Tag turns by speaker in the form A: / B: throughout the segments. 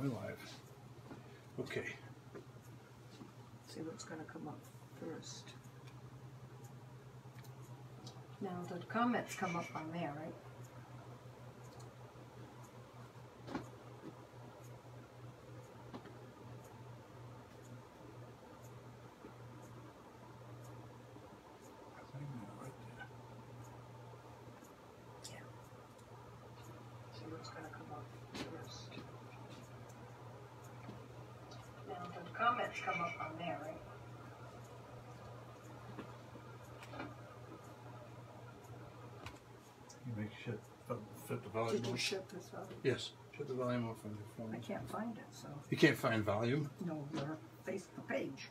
A: we're live. Okay.
B: See what's gonna come up first. Now, the comments come up on there, right?
A: I think they're right there.
B: Yeah. See what's gonna come up first. Now, the comments come up on there, right?
A: You make shut, uh, shut the volume
B: Did you
A: off.
B: shut this out?
A: Yes, shut the volume off on your phone.
B: I can't find it, so,
A: You can't find volume?
B: no, your Facebook page.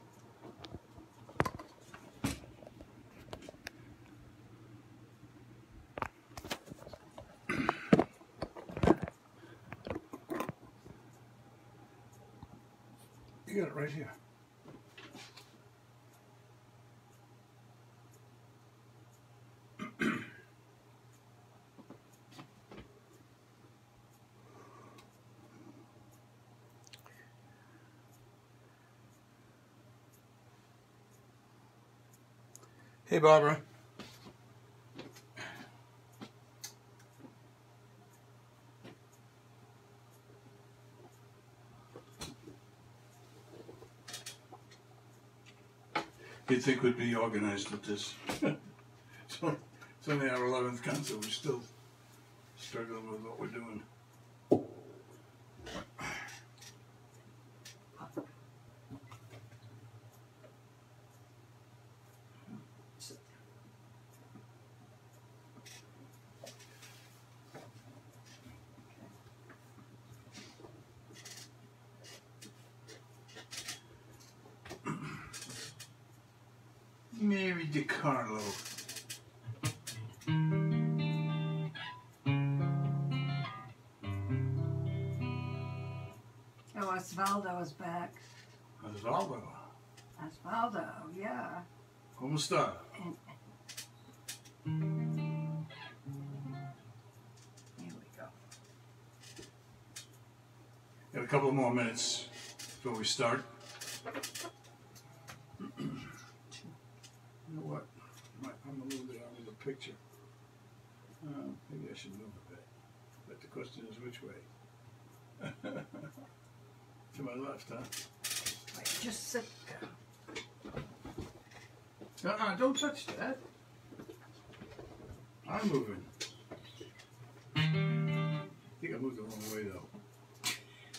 A: You got it right here. Hey, Barbara. You'd think we'd be organized with this. so, it's only our 11th concert. We're still struggling with what we're doing. Está?
B: And here we go.
A: Got a couple more minutes before we start. you know what? I'm a little bit out of the picture. Uh, maybe I should move a bit. But the question is which way? to my left, huh?
B: Wait, just sit there.
A: Uh-uh, don't touch that. I'm moving. I think I moved the wrong way, though.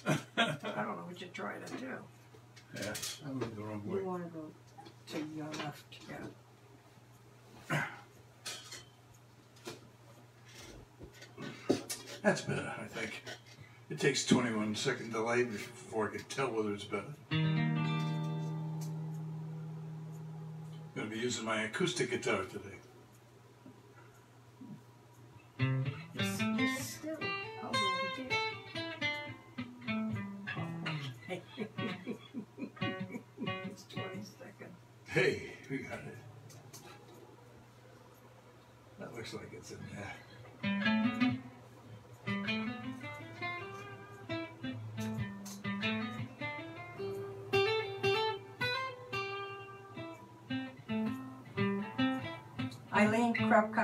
B: I don't know what you're trying to do.
A: Yeah, I moved the wrong way.
B: You want to go to your left, yeah.
A: That's better, I think. It takes 21 second delay before I can tell whether it's better. Using my acoustic guitar today.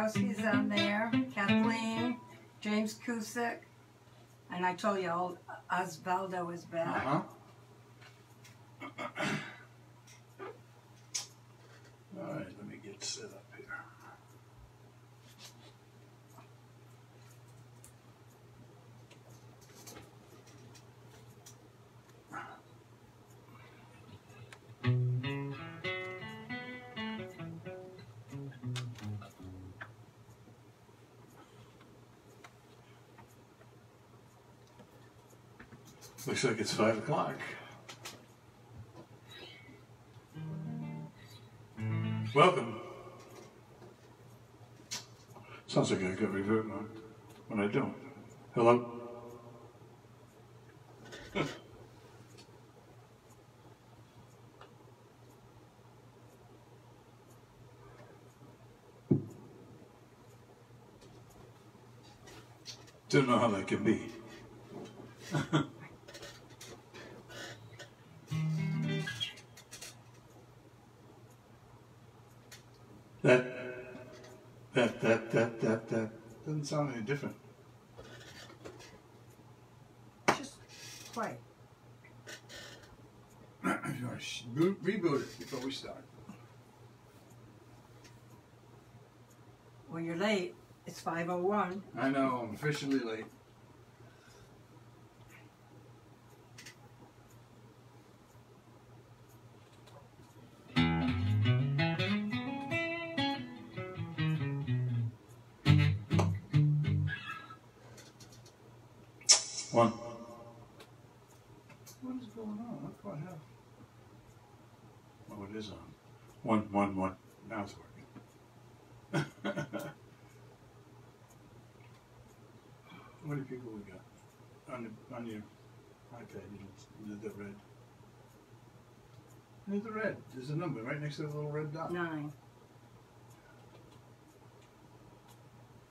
B: Krupkowski's on there. Kathleen, James Cusick. And I told you, old Osvaldo is
A: Uh
B: back.
A: huh. Looks like it's five o'clock. Welcome. Sounds like I got reverb on when I don't. Hello? Don't know how that can be. something different.
B: Just play.
A: reboot it before we start.
B: Well, you're late. It's 5.01.
A: I know, I'm officially late. Move the red. There's a number right next to the little red dot.
B: Nine.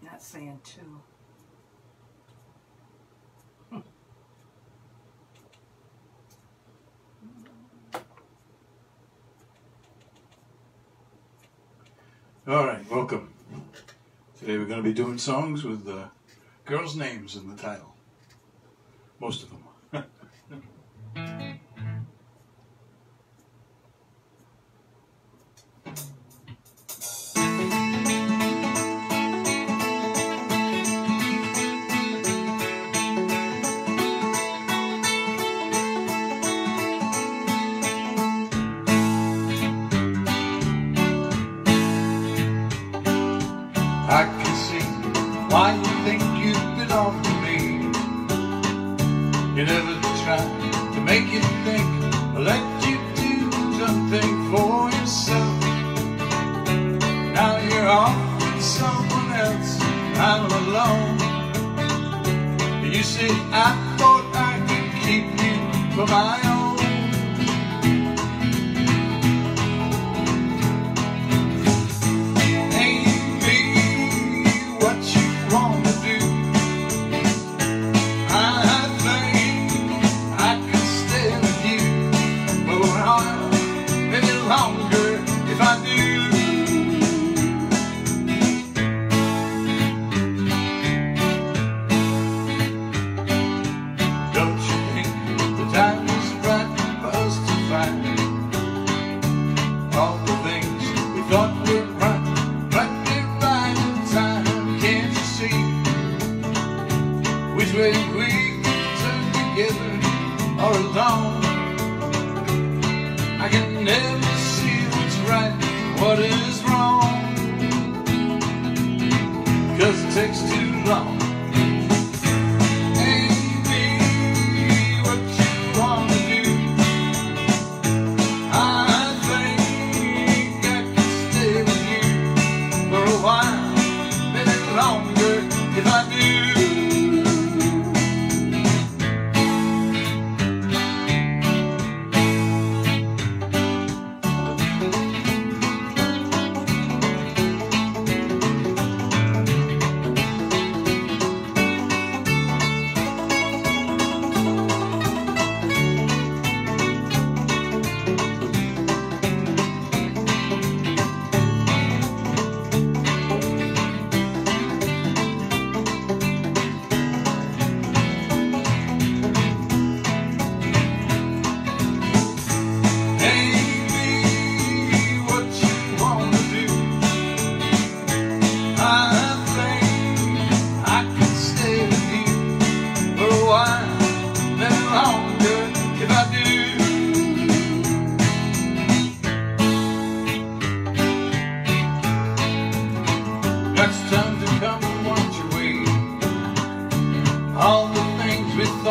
B: Not saying two. Hmm.
A: All right, welcome. Today we're going to be doing songs with the girls' names in the title. Most of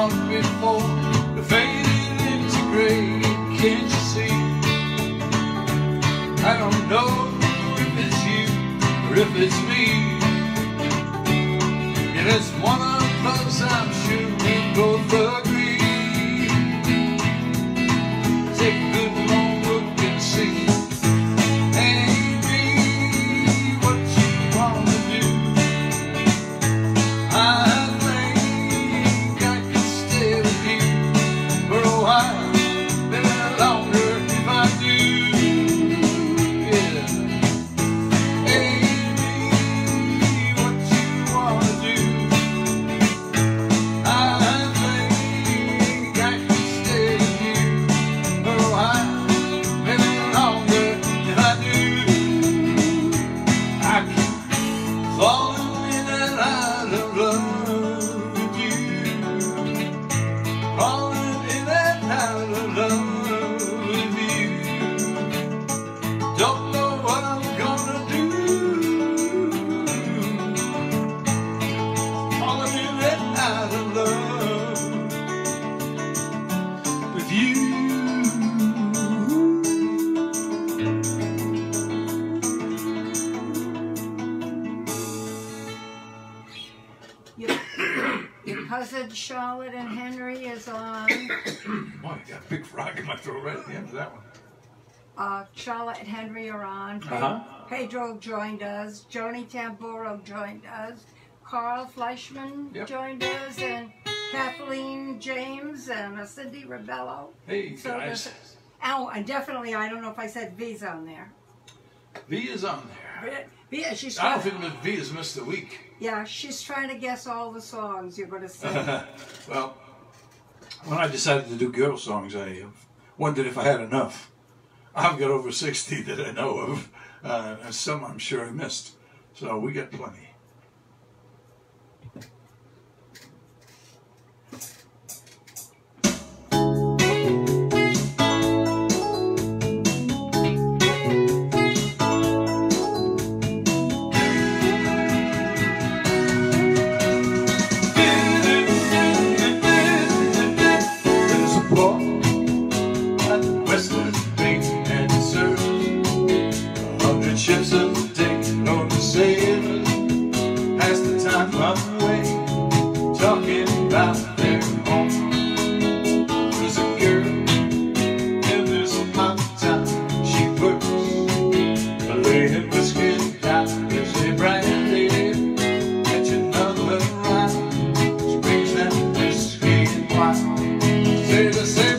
A: long before.
B: Charlotte and Henry are on. Uh
A: -huh.
B: Pedro joined us. Joni Tamburo joined us. Carl Fleischman
A: yep.
B: joined us, and Kathleen James and uh, Cindy Ribello.
A: Hey
B: so
A: guys.
B: Oh, and definitely, I don't know if I said V's on there.
A: V is on there.
B: V, she's
A: I don't think V has missed a week.
B: Yeah, she's trying to guess all the songs you're going to sing.
A: well, when I decided to do girl songs, I wondered if I had enough. I've got over 60 that I know of, uh, and some I'm sure I missed. So we got plenty. the same.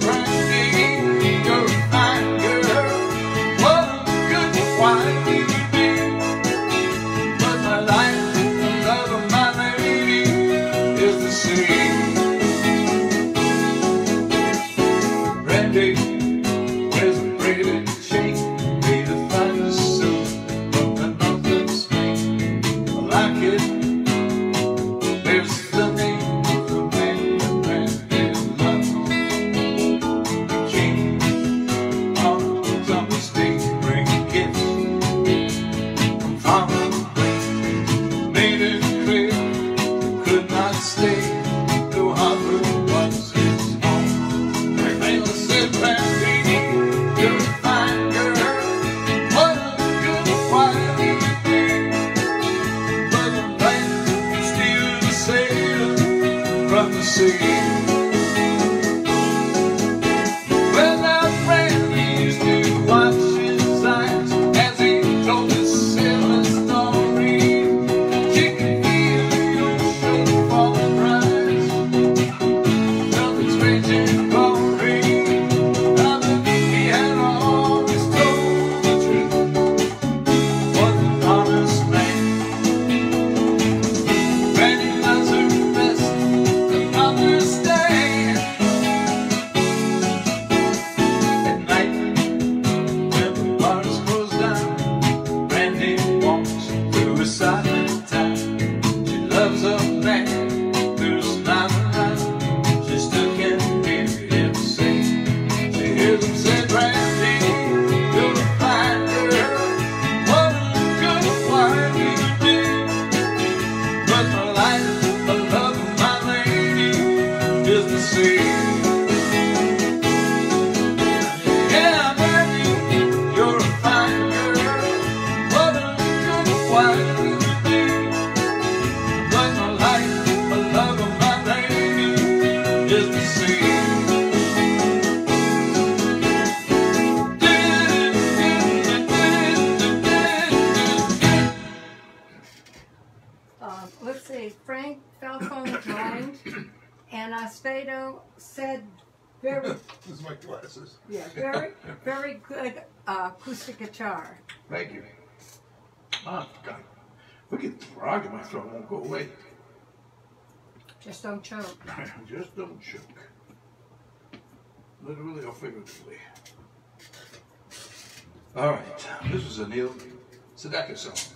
B: choke.
A: Just don't choke. Literally or figuratively. All right, this is a Neil Sedaka song.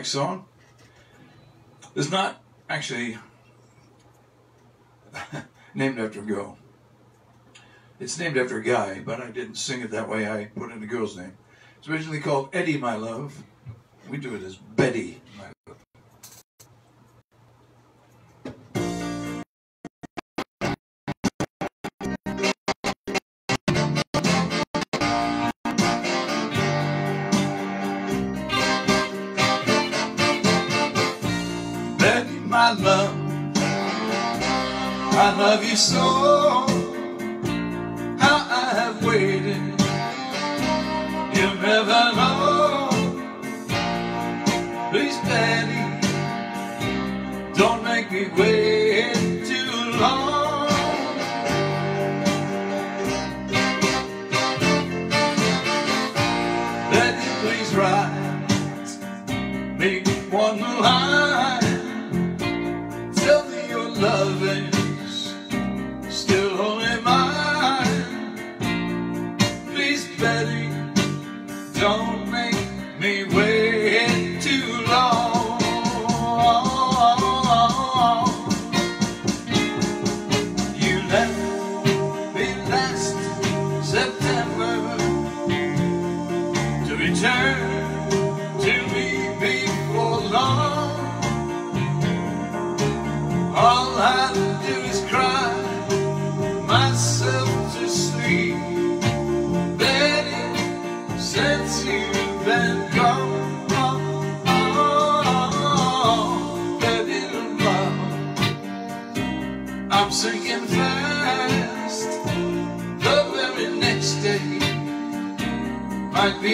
A: next song. It's not actually named after a girl. It's named after a guy, but I didn't sing it that way. I put in a girl's name. It's originally called Eddie, My Love. We do it as Betty. sangue sou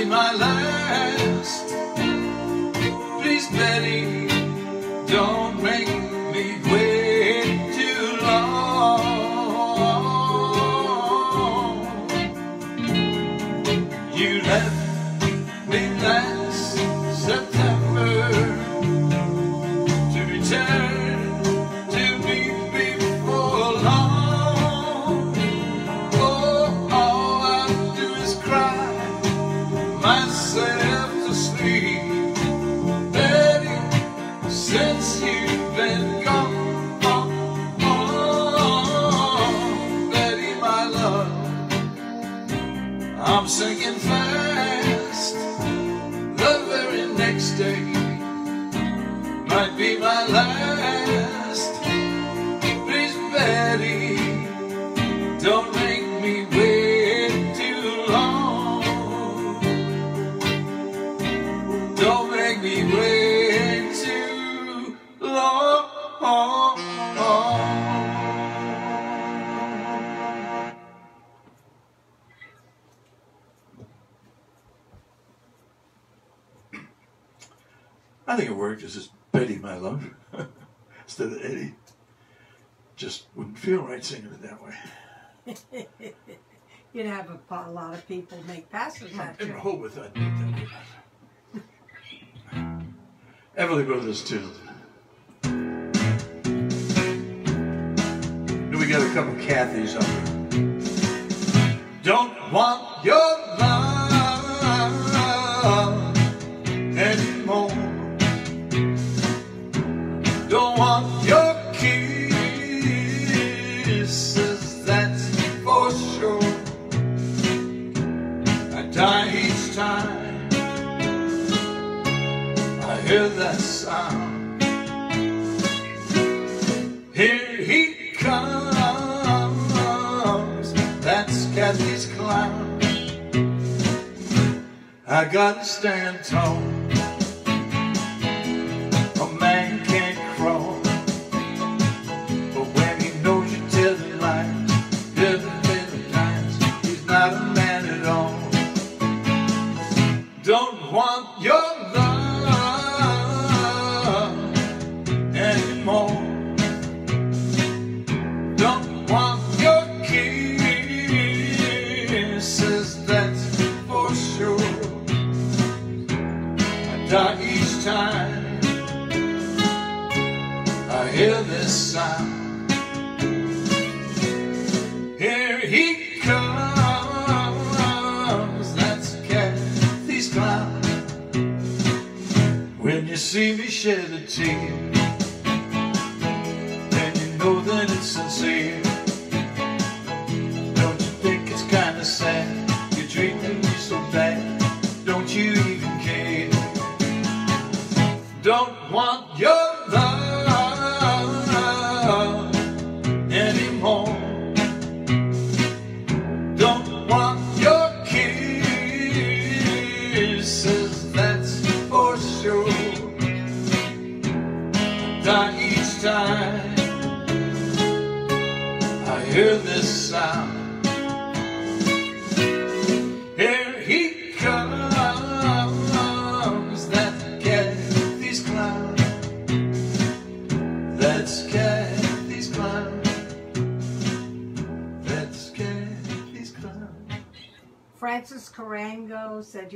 A: my
B: life. A, lot of people make passes at
A: In
B: you.
A: Rehoboth, I'd make that. Everly Brothers too. Do we got a couple Cathys up here? Don't want your hear that sound. Here he comes, that's Kathy's clown. I gotta stand tall. See me shed a tear, then you know that it's sincere.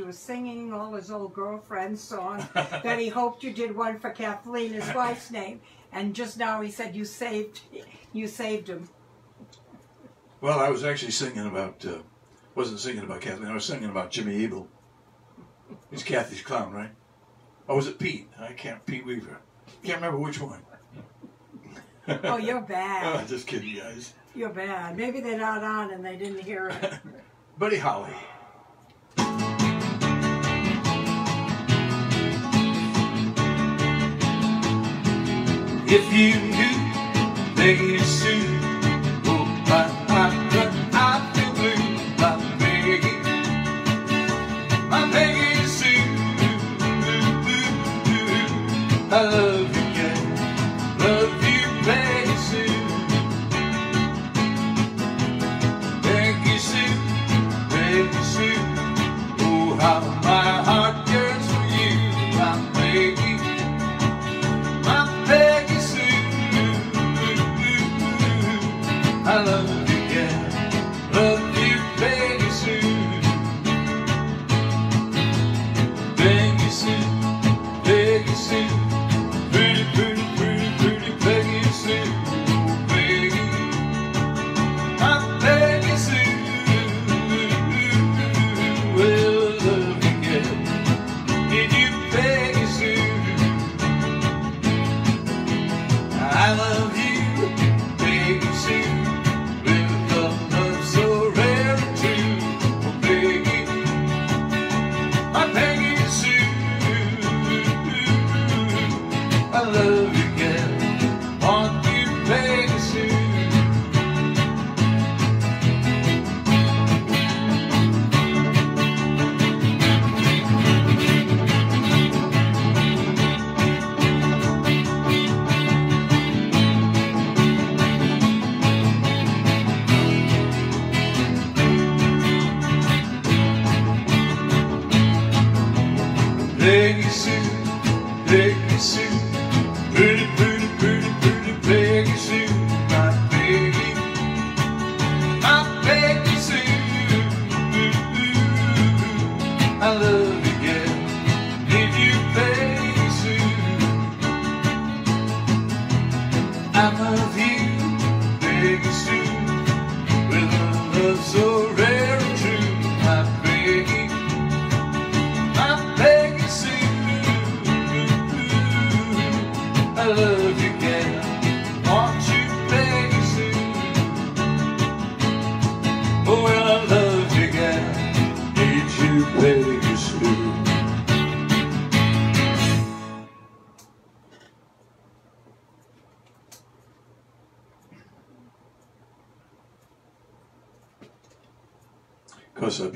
A: You
B: were singing all his old girlfriend's songs, that he hoped you did one for Kathleen, his wife's name. And just now he said you saved you saved him.
A: Well, I was actually singing about, uh, wasn't singing about Kathleen, I was singing about Jimmy Ebel. He's Kathy's clown, right? Or was it Pete? I can't, Pete Weaver. Can't remember which one.
B: Oh, you're
A: Oh,
B: bad.
A: just kidding, guys.
B: You're bad. Maybe they're not on and they didn't hear it.
A: Buddy Holly. If you knew, Peggy Sue, oh my, my, but I feel blue, my Peggy, my Peggy Sue.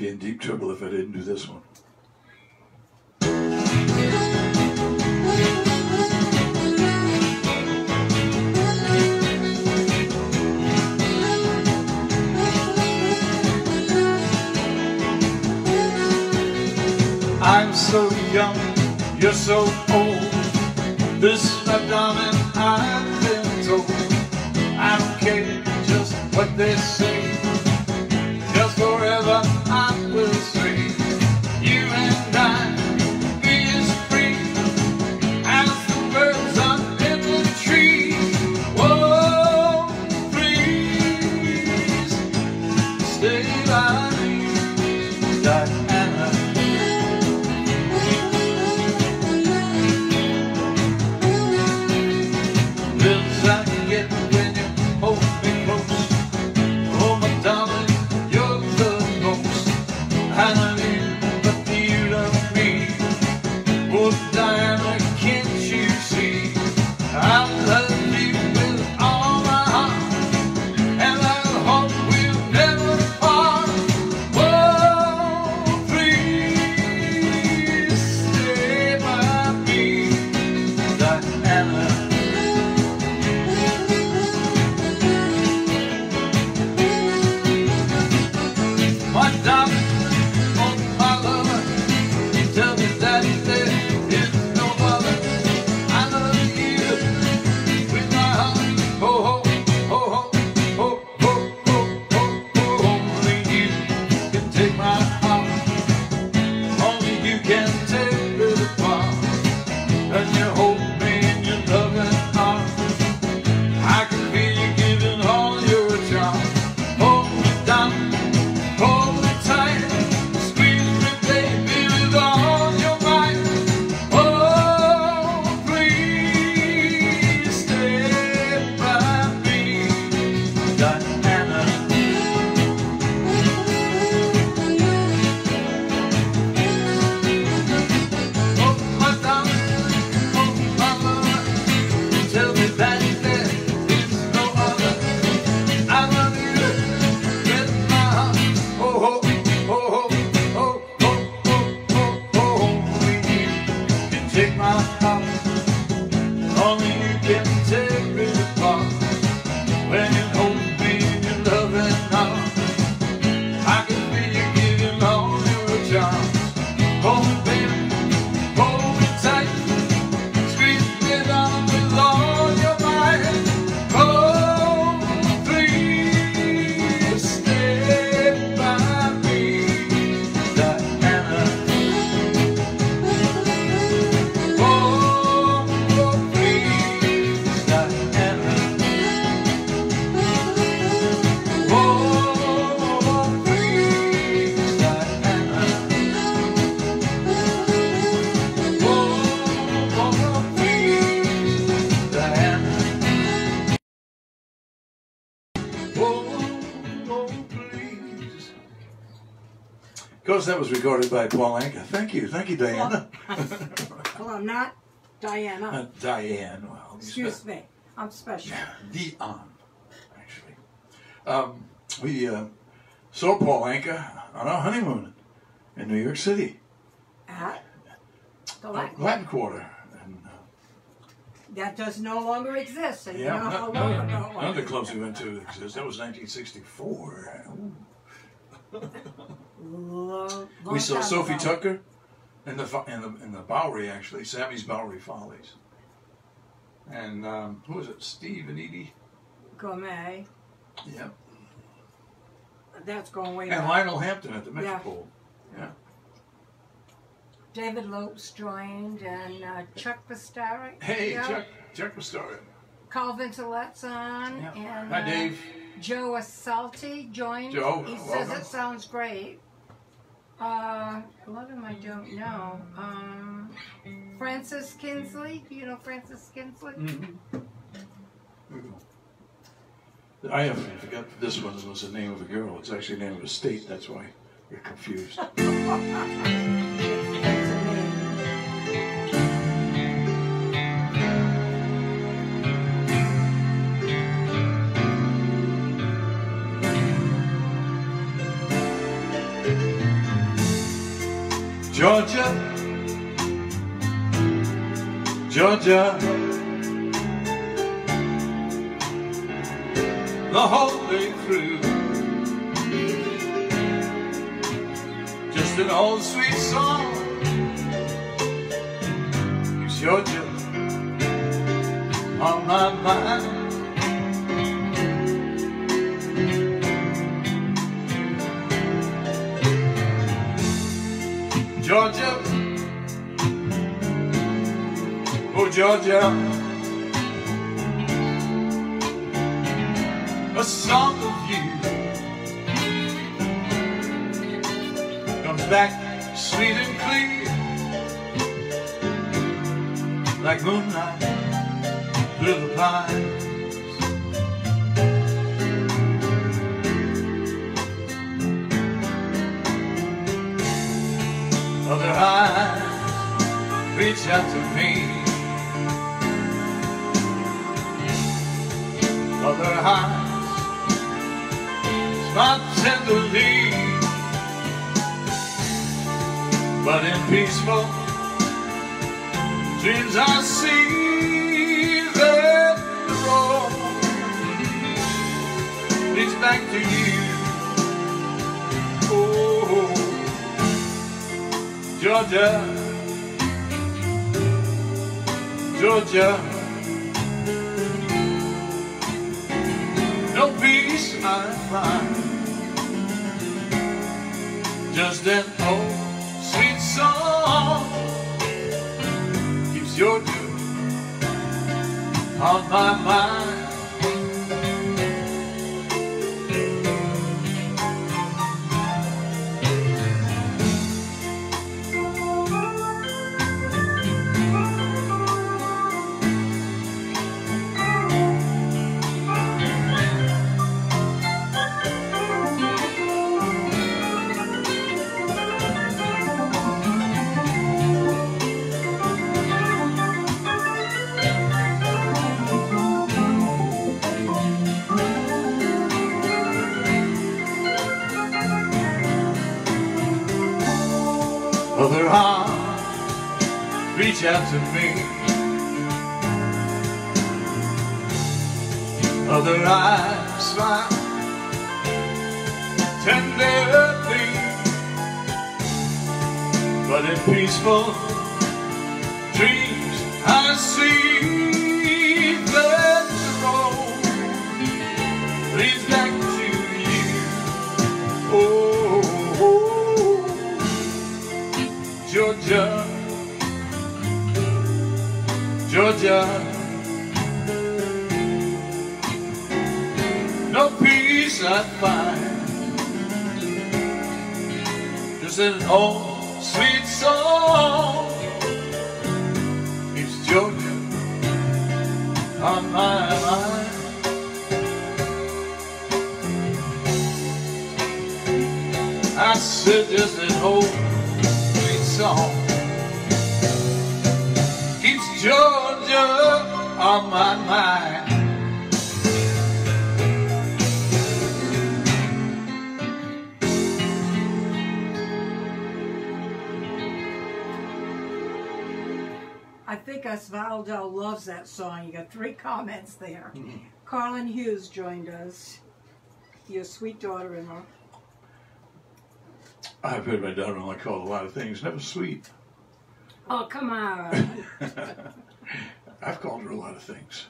A: Be in deep trouble if I didn't do this one. I'm so young, you're so old. This is course, that was recorded by Paul Anka. Thank you. Thank you, Diana.
B: Well, I'm not Diana.
A: Uh, Diane. Well,
B: Excuse me. I'm special.
A: Dion, actually. Um, we uh, saw Paul Anka on our honeymoon in New York City,
B: At the Latin.
A: Latin Quarter. And, uh,
B: That does no longer exist. And
A: yeah,
B: you know how long
A: no-
B: ago it
A: another
B: was.
A: clubs we went to exists. That was 1964.
B: Long,
A: We saw
B: time
A: Sophie
B: ago.
A: Tucker in the in the in the Bowery actually, Sammy's Bowery Follies. And um, who was it? Steve and Eydie.
B: Gormé.
A: Yep.
B: That's going way
A: And
B: back.
A: Lionel Hampton at the Metropole. Yeah.
B: David Lopes joined and uh, Chuck Vestari.
A: Hey,
B: yeah.
A: Chuck. Chuck was started.
B: Carl Vintolet's on.
A: Yeah.
B: And,
A: Hi,
B: uh,
A: Dave.
B: Joe Assalti joined.
A: Joe,
B: he says
A: welcome.
B: it sounds great. Uh, of them I don't know. Um, Francis Kinsley. You know Francis Kinsley?
A: Mm-hmm. I have I forgot this one was the name of a girl. It's actually the name of a state. That's why you're confused. Georgia, Georgia, the whole way through. Just an old sweet song. Keeps Georgia on my mind. Georgia, oh Georgia, a song of you. Comes back sweet and clear, like moonlight through the pines. Other eyes reach out to me. Other eyes smile tenderly. But in peaceful dreams I see that the road back to you. Georgia, Georgia, no peace I find, just that old sweet song keeps Georgia on my mind. To me. Other eyes smile tenderly, but in peaceful I
B: think Osvaldo loves that song. You got three comments there. Mm-hmm. Carlin Hughes joined us. Your sweet daughter-in-law.
A: I've heard my daughter-in-law called a lot of things, never sweet.
B: Oh, come on.
A: I've called her a lot of things,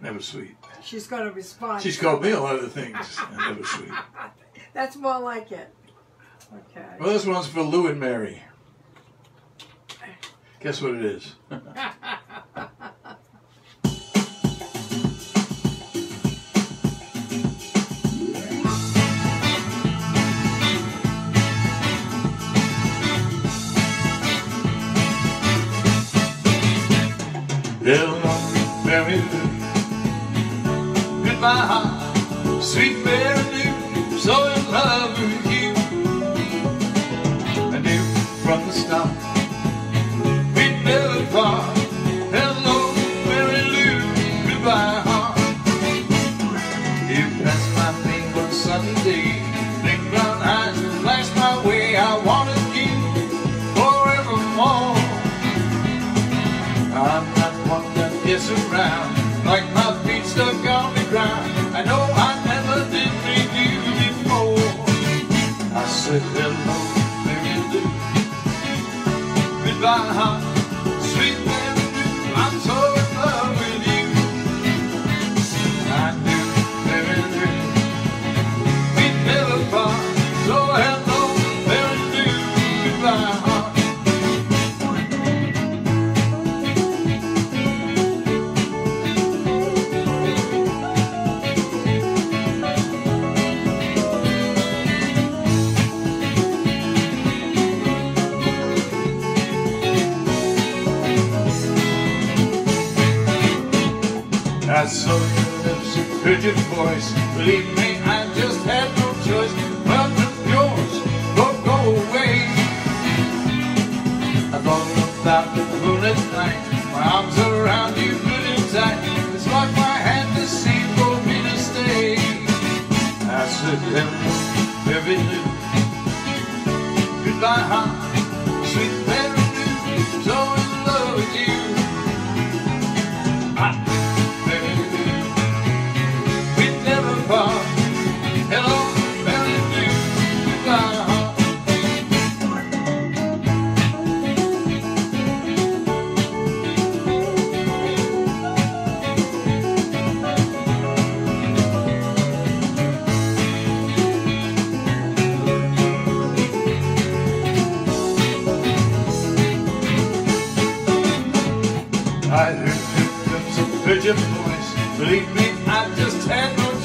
A: never sweet.
B: She's got a response.
A: She's called me a lot of things, never sweet.
B: That's more like it. Okay.
A: Well, this one's for Lou and Mary. Guess what it is? They'll Goodbye, sweet Mary. around Like my feet stuck on the ground. I know I never did meet you before. I said hello, how do you do? Goodbye, honey. Believe.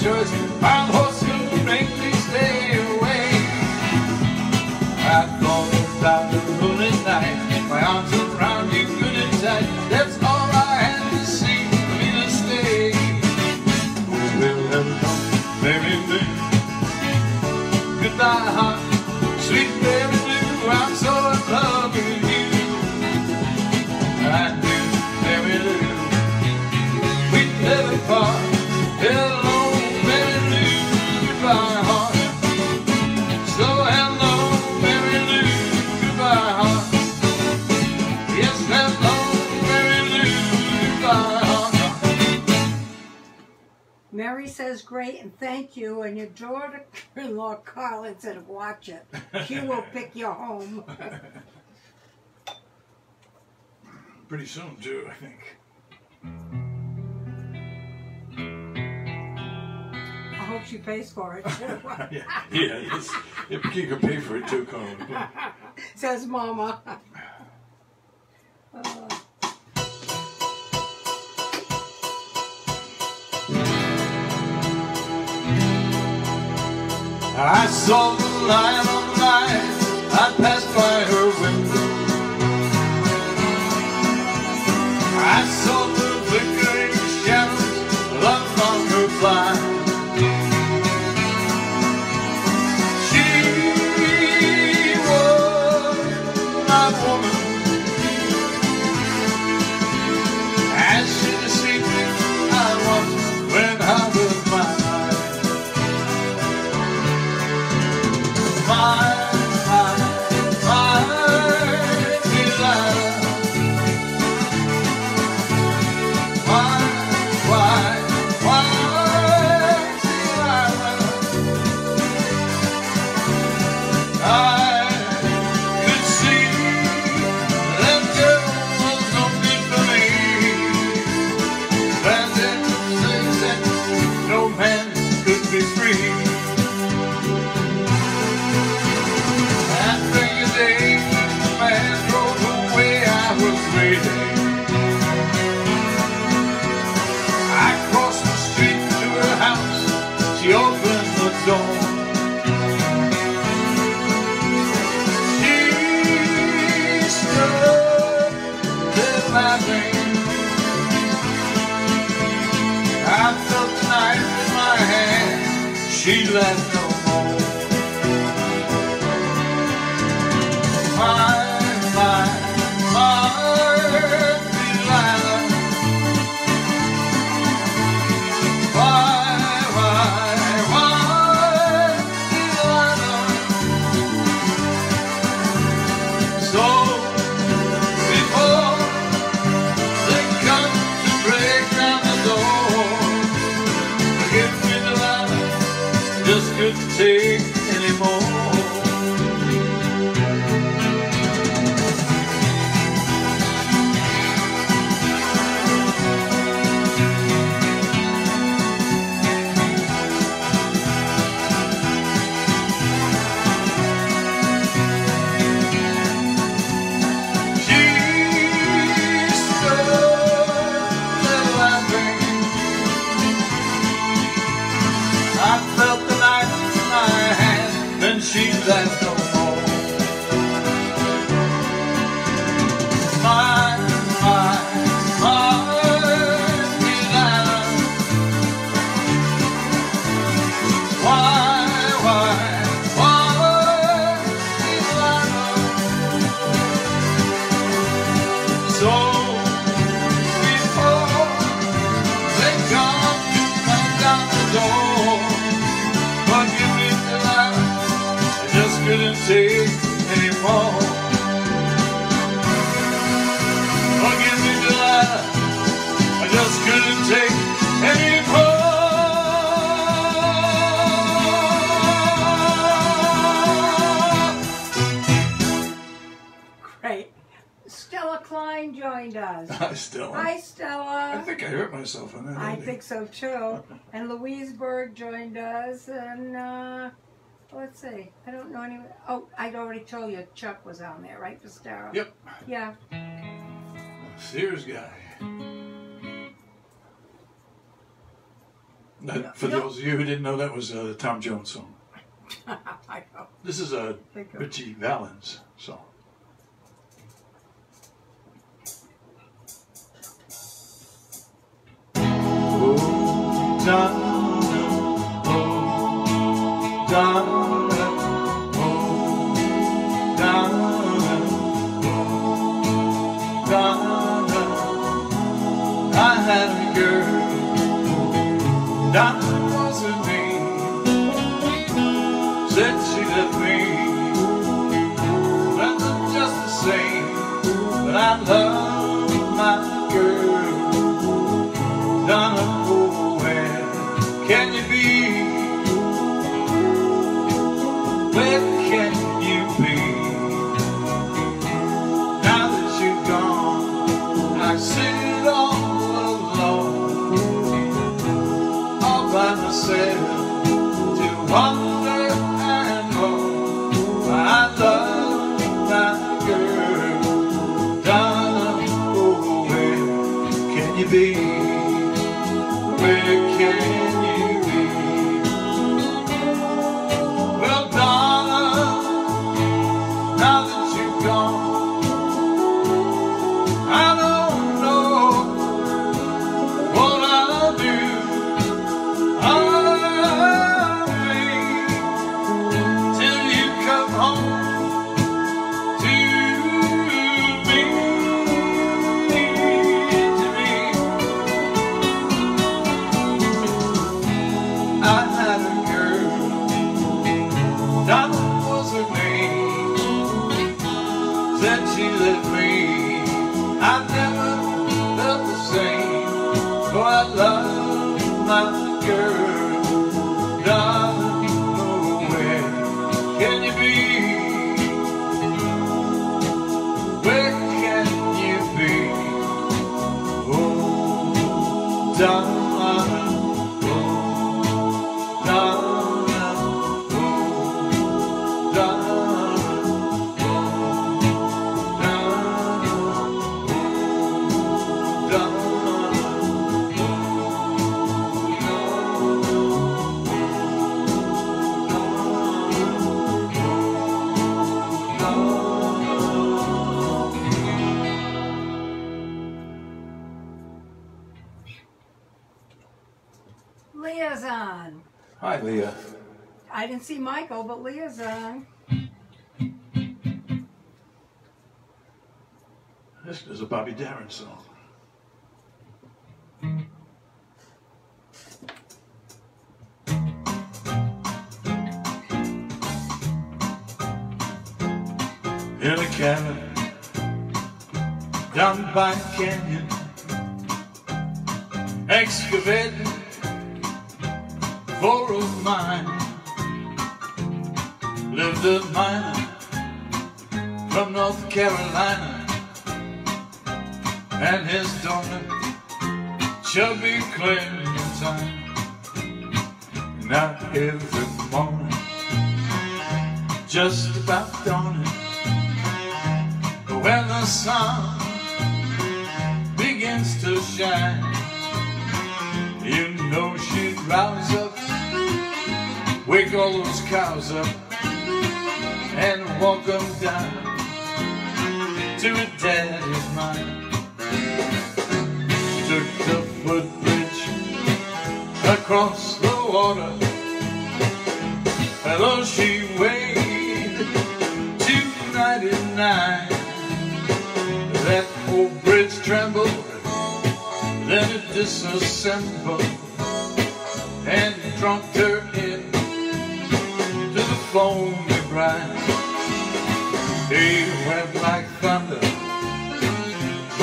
A: church. Found Mary
B: says, great, and thank you. And your daughter-in-law, Carl, said, watch it. She will pick you home.
A: Pretty soon, too, I think.
B: I hope she pays for it,
A: too. yeah, yeah if you can pay for it, too, Carl
B: Says Mama. Uh.
A: I saw the light on the night. I passed by her window. I saw the flickering shadows Love on her blind
B: man. Ocho, and Louise Berg joined us, and uh, let's see, I don't know any. Oh, I already told you Chuck was on there, right, Vistaro?
A: Yep.
B: Yeah.
A: Sears guy. That, for those of you who didn't know, that was uh, a Tom Jones song. this is a Ritchie Valens song. Oh, oh, oh, oh, I had a girl that was a me. Said she loved me, but just the same. But I love. with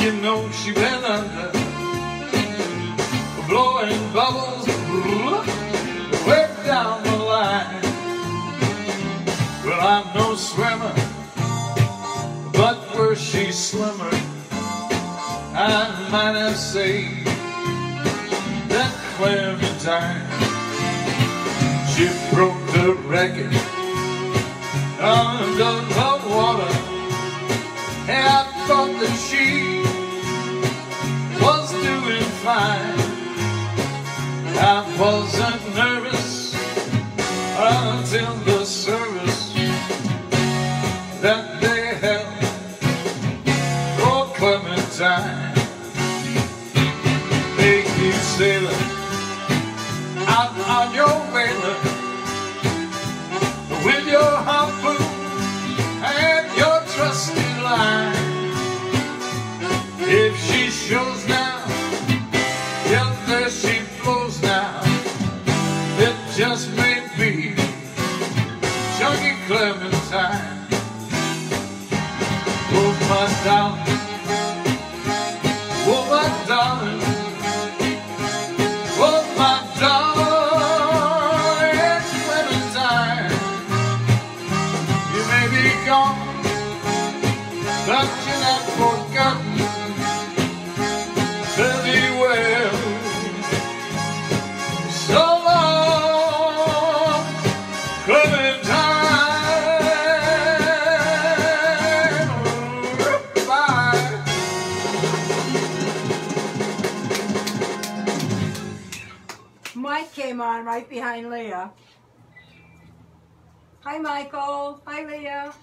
A: You know she went under. Blowing bubbles Way down the line. Well, I'm no swimmer But were she slimmer I might have saved That clementine She broke the record Under the water And I thought that she doing fine. I wasn't nervous until the on
B: right behind Leah. Hi, Michael. Hi, Leah.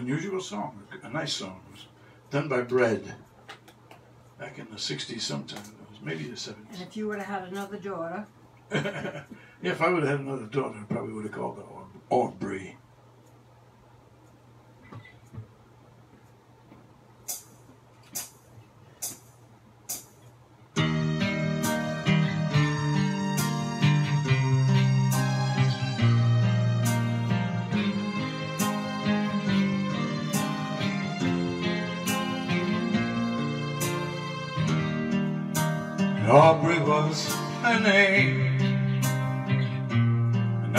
A: Unusual song, a nice song. It was done by Bread back in the 60s sometime. It was maybe the 70s.
B: And if you would have had another daughter,
A: yeah, if I would have had another daughter, I probably would have called her Aubrey. Aubrey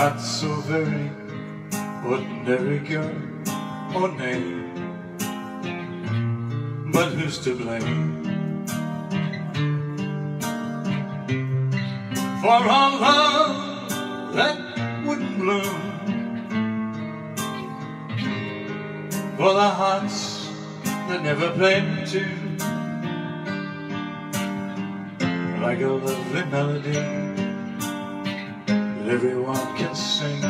A: Not so very ordinary girl or name But who's to blame? For a love that wouldn't bloom For the hearts that never played tune like a lovely melody that everyone can sing.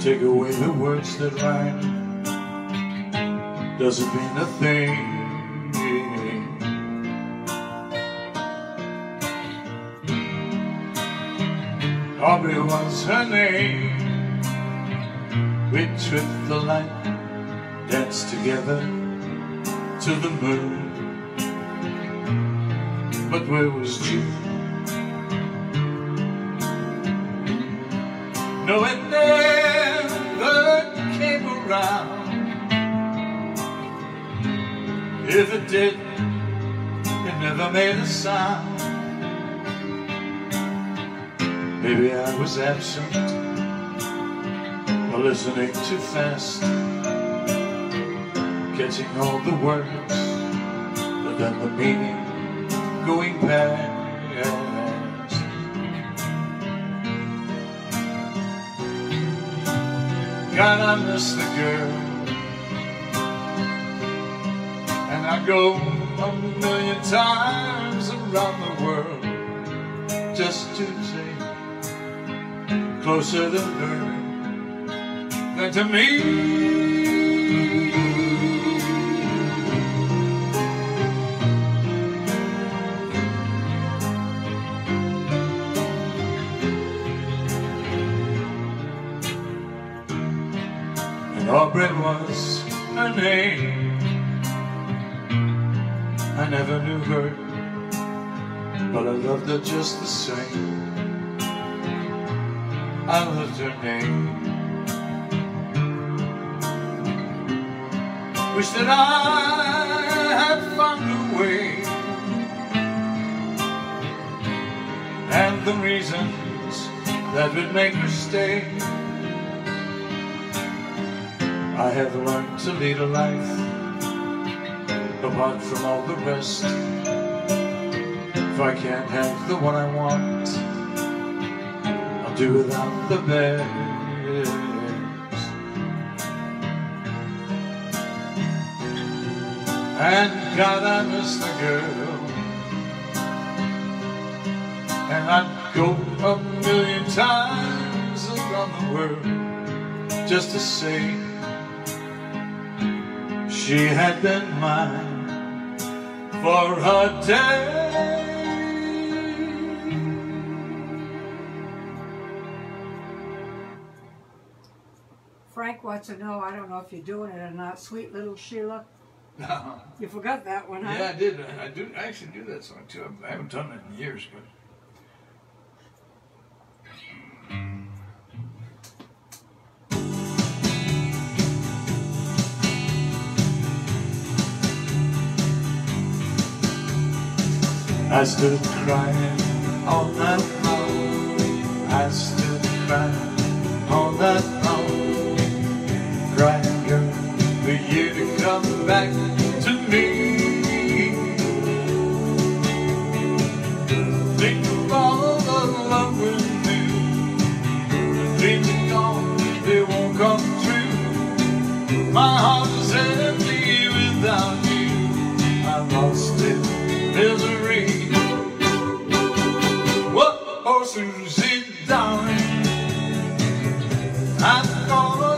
A: Take away the words that rhyme, doesn't mean a thing. Aubrey was her name. We tripped the light, danced together to the moon but where was June? No, it never came around. If it did, it never made a sound. Maybe I was absent or listening too fast, catching all the words, but then the meaning going past. God, I miss the girl. And I go a million times around the world just to stay closer to her than to me. Never knew her But I loved her just the same. I loved her name. Wish that I had found a way. And the reasons that would make her stay. I have learned to lead a life apart from all the rest. If I can't have the one I want, I'll do without the best. And God, I miss the girl. And I'd go a million times around the world just to say she had been mine for a day.
B: Frank wants to know, I don't know if you're doing it or not, Sweet Little Sheila. You forgot that one, huh?
A: yeah, I did. I do. I actually do that song too. I haven't done it in years, but. I stood crying all night long. I stood crying all night long. Crying, girl, for you to come back to me. Think of all the love we knew. Dreams are gone, they won't come true. My heart is empty without Diana, misery. Whoa, oh, Susie, darling,
C: I'm gonna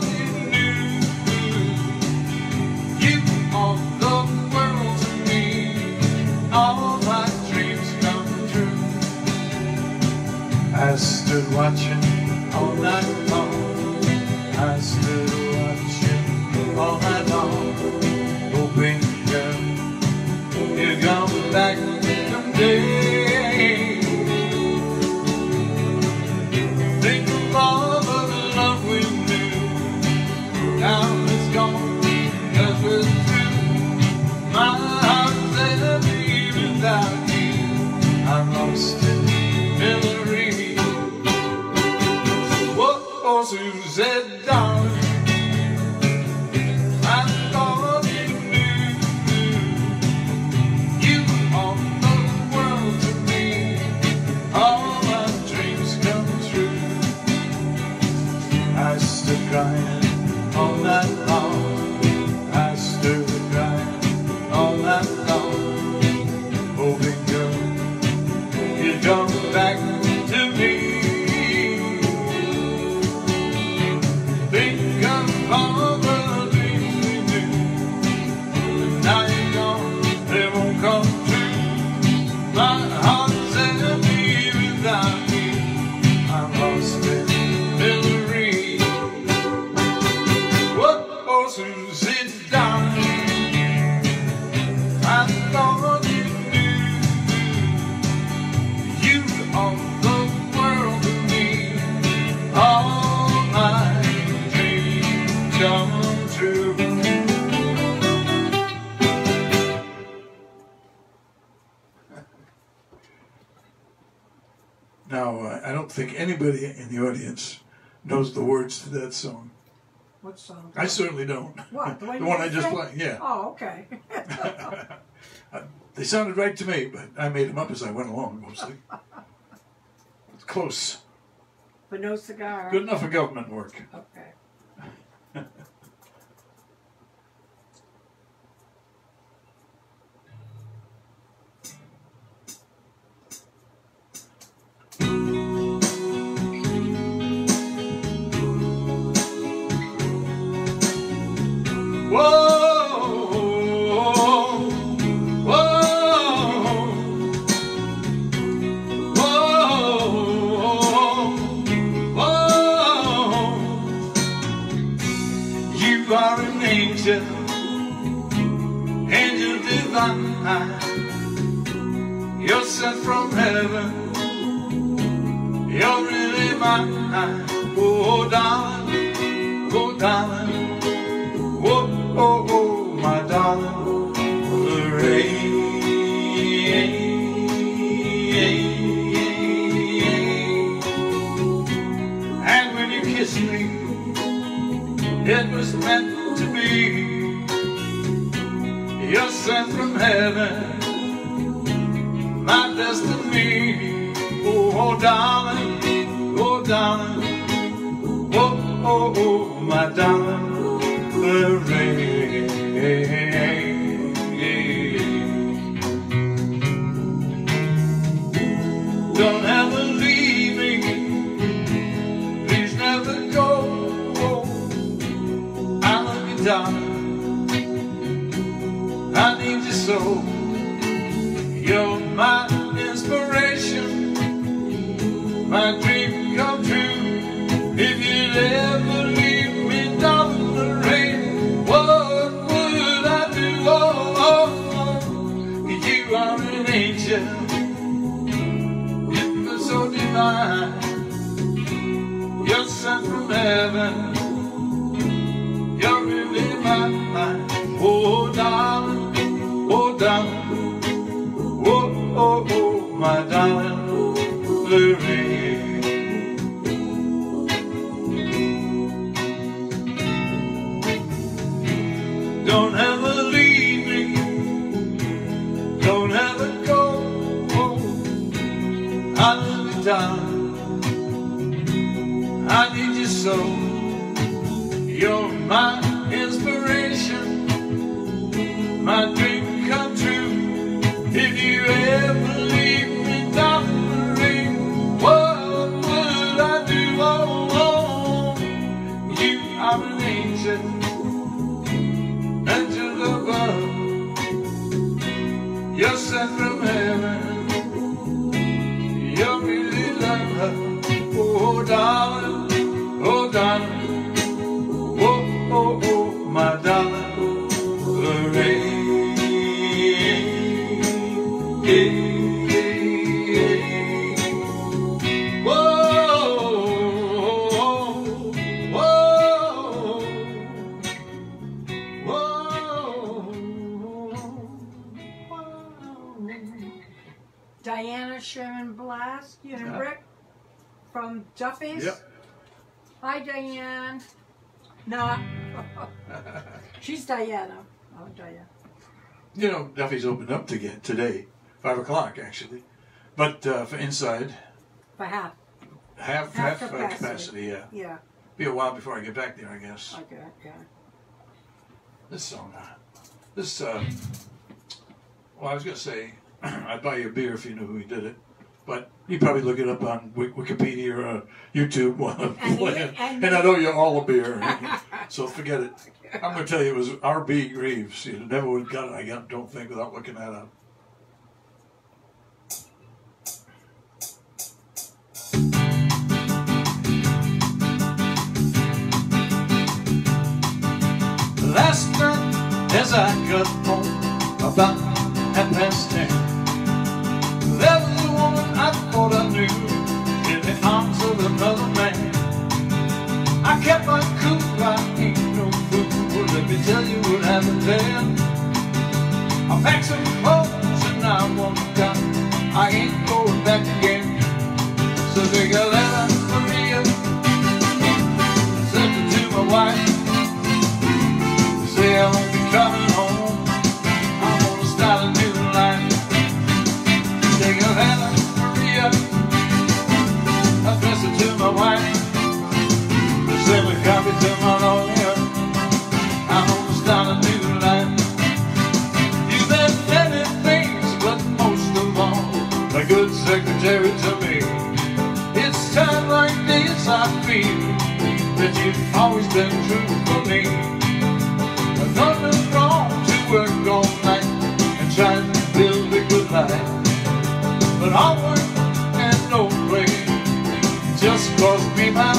C: that song.
B: What song?
C: I certainly don't.
B: What? The,
C: the one I just played? Yeah.
B: Oh, okay.
C: Uh, they sounded right to me, but I made them up as I went along mostly. it's close.
B: But no cigar.
C: Good enough for government work.
B: Okay.
A: you are a angel, angel divine. You're sent from heaven. You're really mine. Oh, darling, oh, darling on the rain. And when you kissed me, it was meant to be your son from heaven.
B: She's Diana. Oh, Diana.
C: You know, Duffy's opened up to get today, five o'clock actually, but uh, for inside
B: For half.
C: half
B: Half
C: half, uh,
B: capacity.
C: capacity. Yeah,
B: Yeah.
C: be a while before I get back there, I guess.
B: Okay. Yeah.
C: This song, uh, this. Uh, well, I was gonna say I'd buy you a beer if you knew who he did it, but you probably look it up on Wikipedia or uh, YouTube while I'm
B: And and
C: and, I know you're all a beer, so forget it. I'm gonna tell you, it was R.B. Greaves. You never would have got it. I don't think without looking that up.
A: Last night, as I got home, about half past ten, happened then. I packed some clothes and I walked out. I ain't going back again. So take a always been true for me. Wrong to work all night and try to build a good life. But all work and no play just cost me my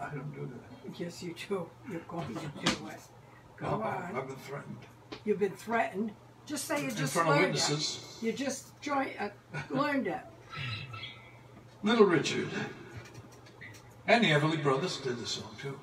A: I
B: don't
C: do that.
B: Yes, you do. You're going to do it. Go
C: no,
B: on.
C: I've been threatened
B: You've been threatened. Just say you
C: in
B: just
C: front of
B: learned
C: witnesses.
B: it. You just joined, uh, learned it.
C: Little Richard and the Everly Brothers did the song too.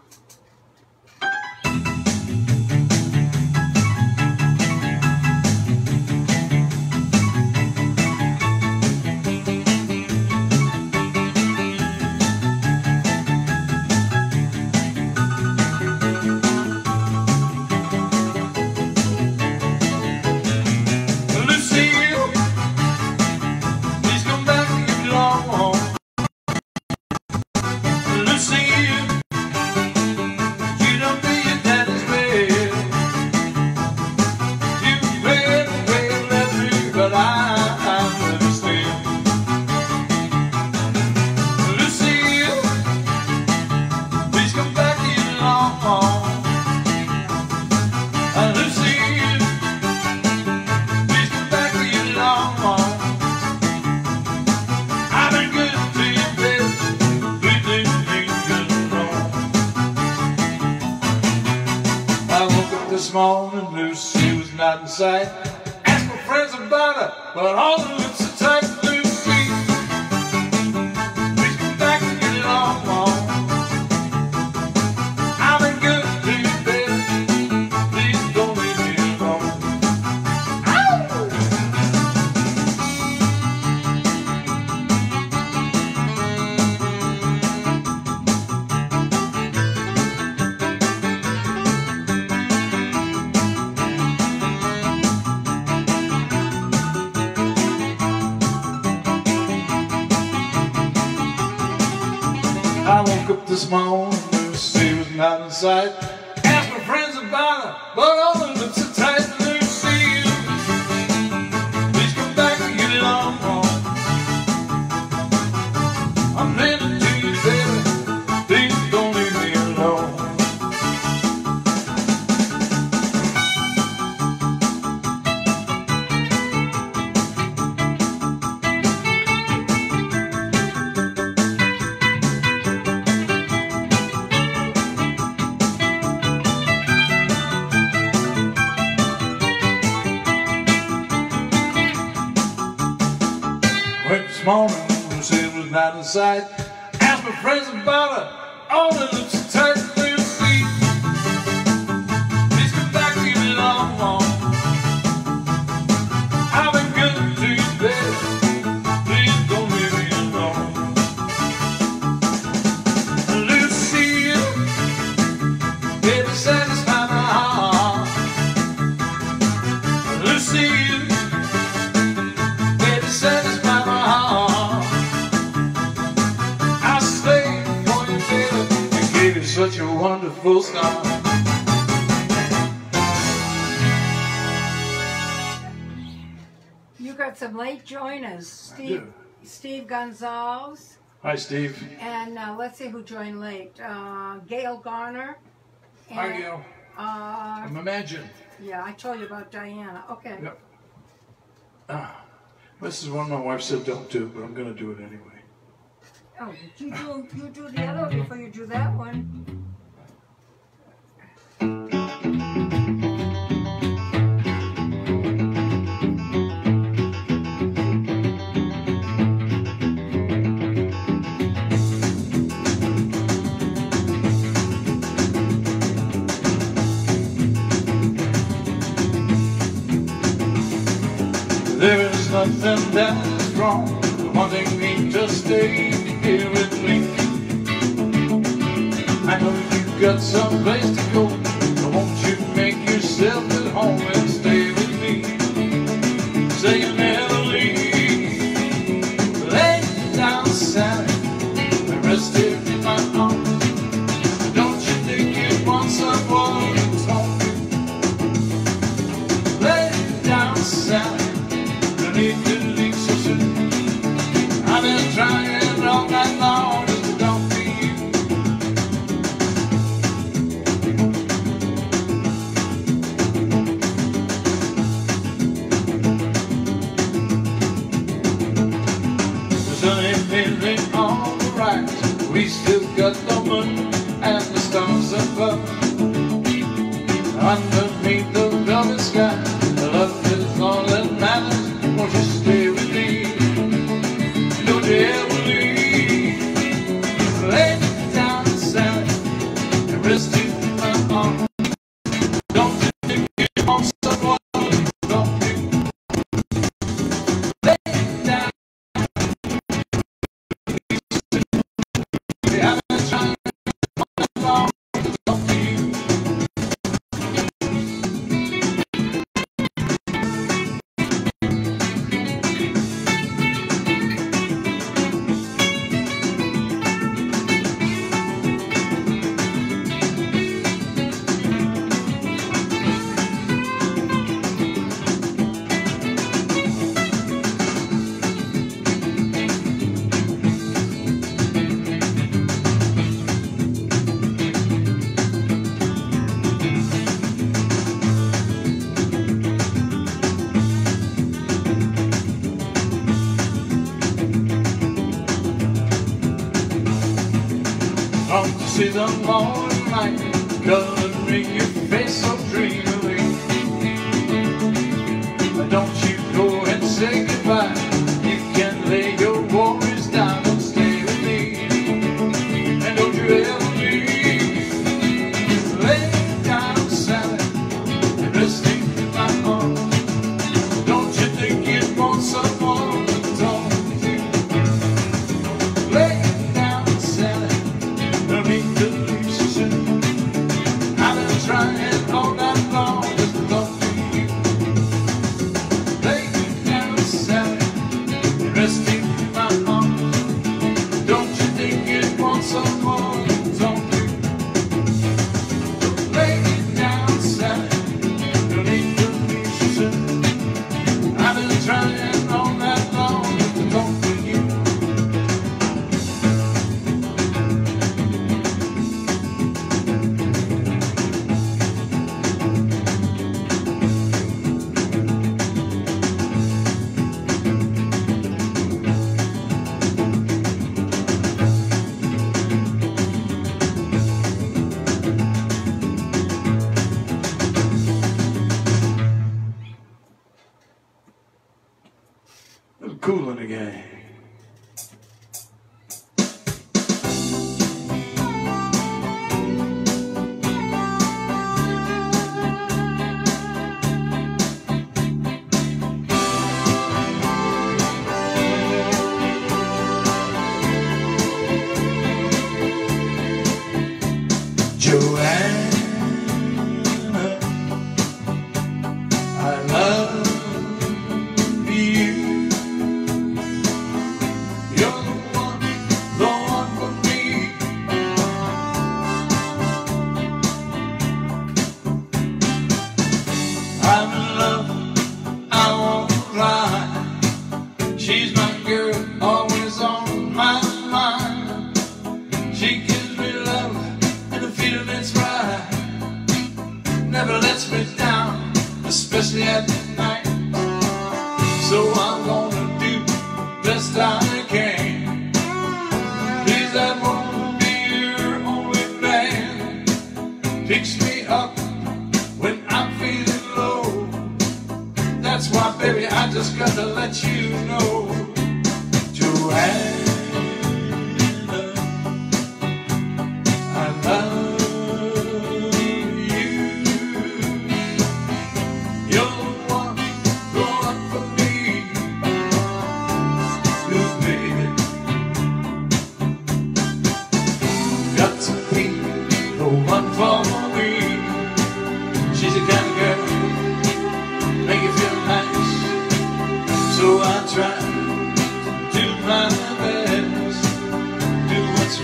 A: outside such a wonderful star.
B: You got some late joiners, Steve. Steve Gonzalez.
A: Hi, Steve.
B: And uh, let's see who joined late. Uh, Gail Garner. And,
A: Hi, Gail.
B: Uh,
A: I'm Imagine.
B: Yeah, I told you about Diana. Okay.
A: Yep. Ah, this is one my wife said don't do, but I'm going to do it anyway.
B: Oh, you do, you do the other one before you do that one.
A: There is nothing that is wrong wanting me to stay here with me. I know you've got someplace to go. Won't you make yourself at home? country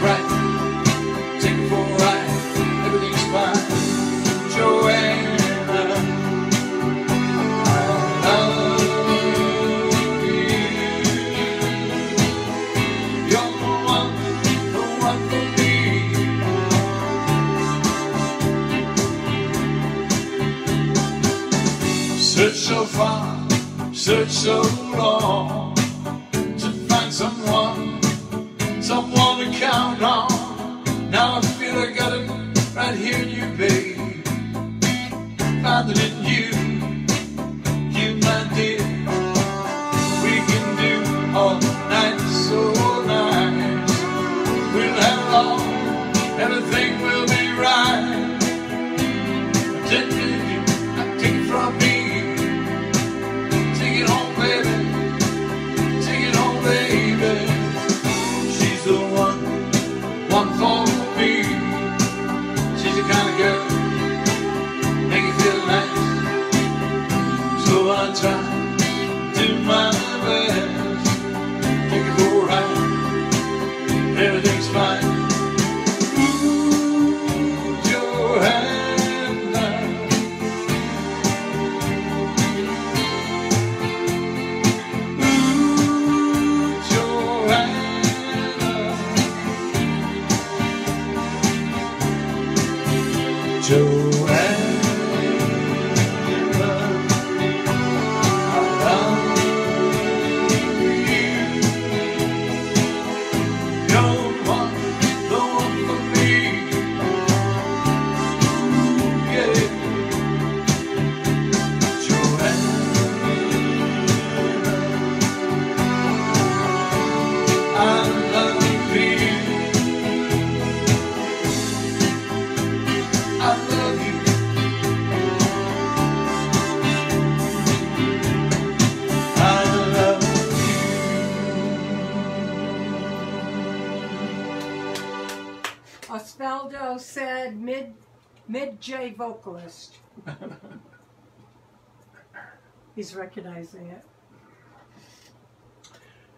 A: right. Take it for a ride, everything's fine. Joanna, I love you. You're the one, the one for me. Search so far, search so
B: vocalist. He's recognizing it.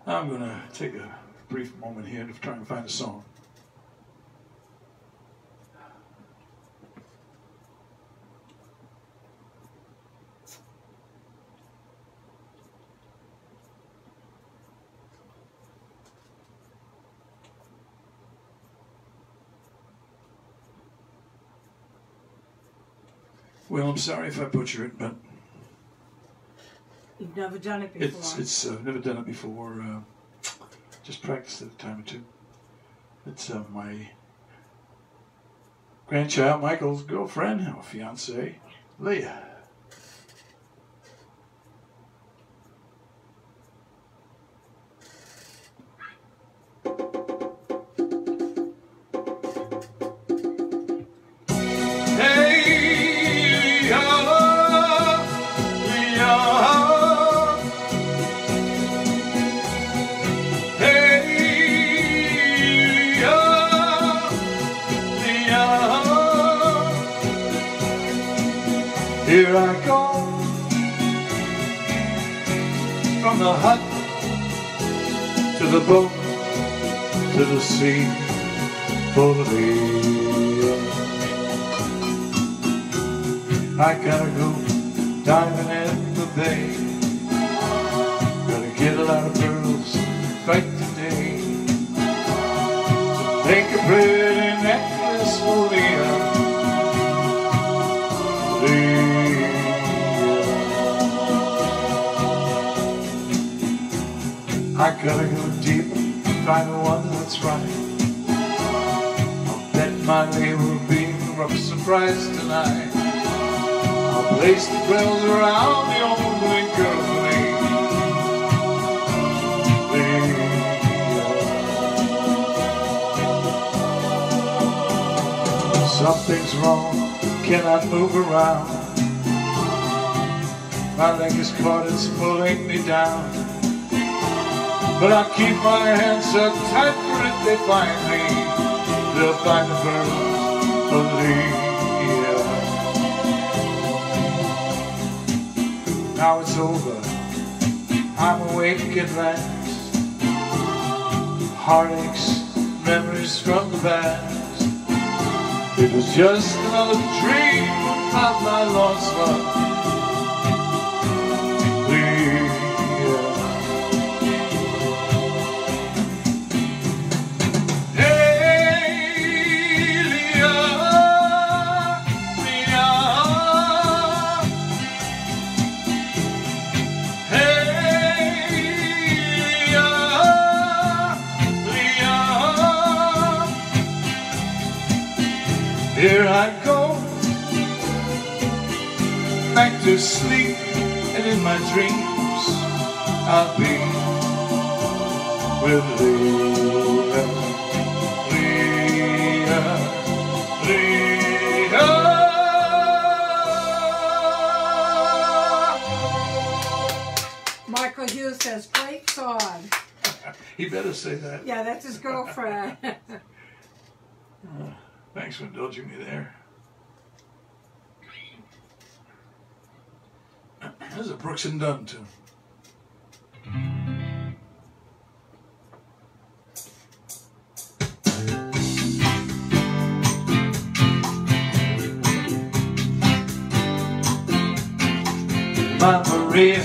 A: I'm going to take a brief moment here to try and find a song. Well, I'm sorry if I butcher it, but
B: You've never done it before.
A: it's it's uh, never done it before. Uh, just practiced it a time or two. It's uh, my grandchild Michael's girlfriend or fiance, Leah. But I keep my hands so tight for if they find me, they'll find the pearls of Leah. Now it's over, I'm awake at last. Heartaches, memories from the past. It was just another dream about my lost love.
B: Girlfriend.
A: Thanks for indulging me there. There's a Brooks and Dunn tune. My Maria,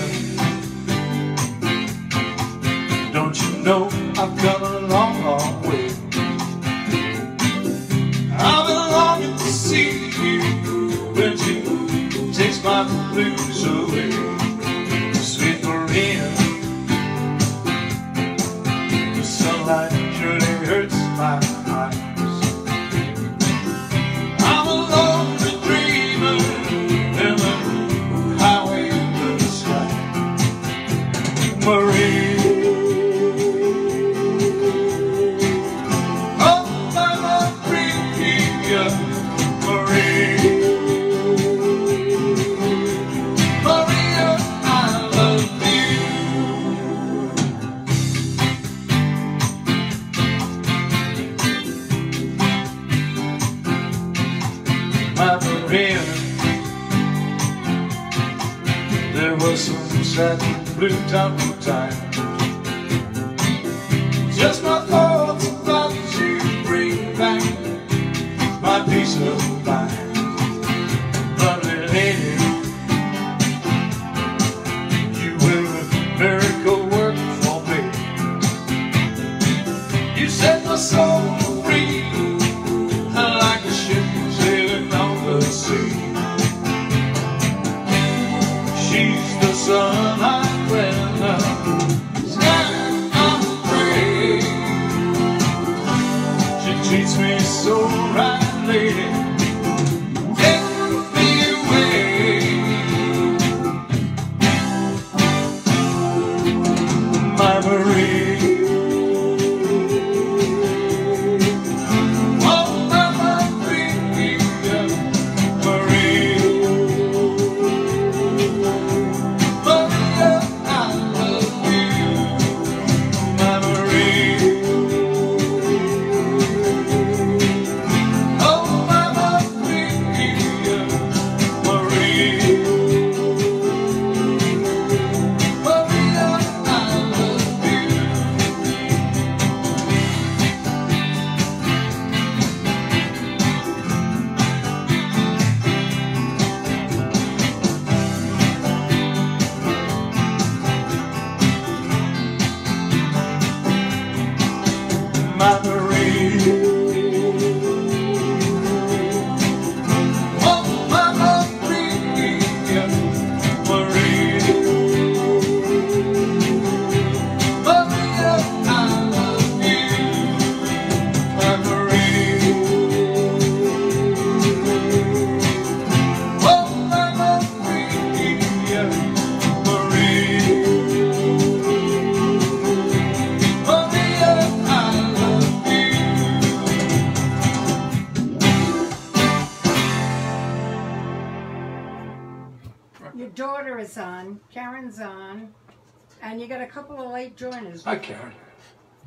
B: and you got a couple of late joiners.
C: Hi, Karen.